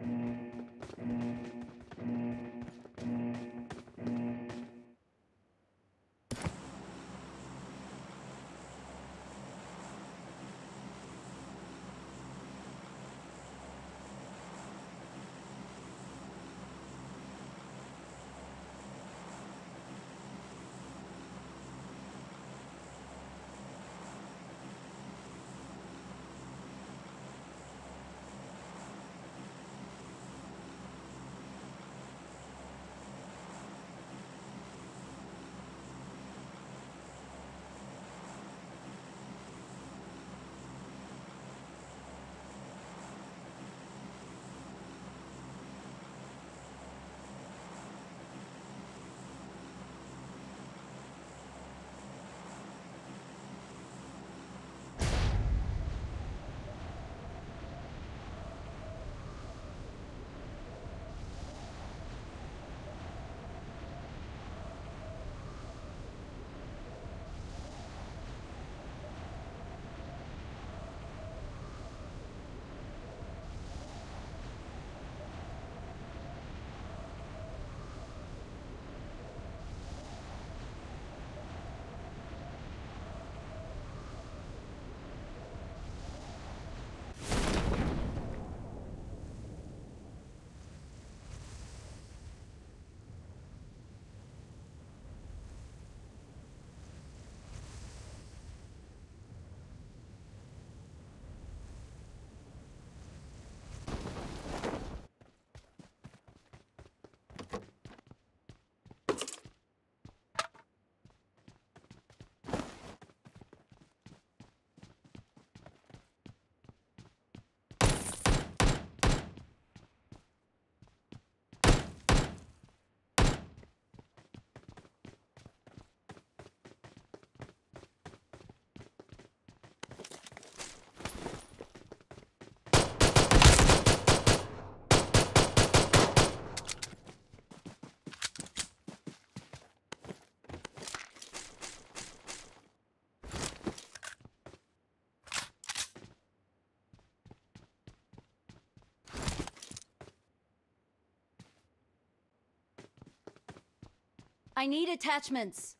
and I need attachments.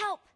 Help!